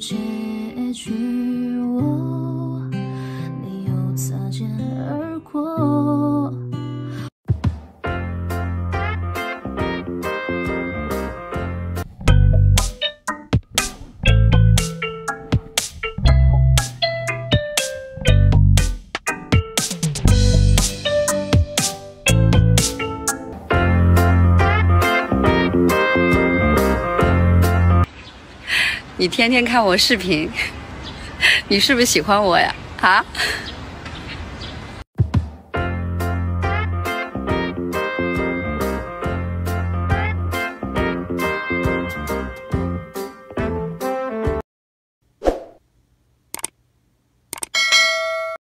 结局。你天天看我视频，你是不是喜欢我呀？啊？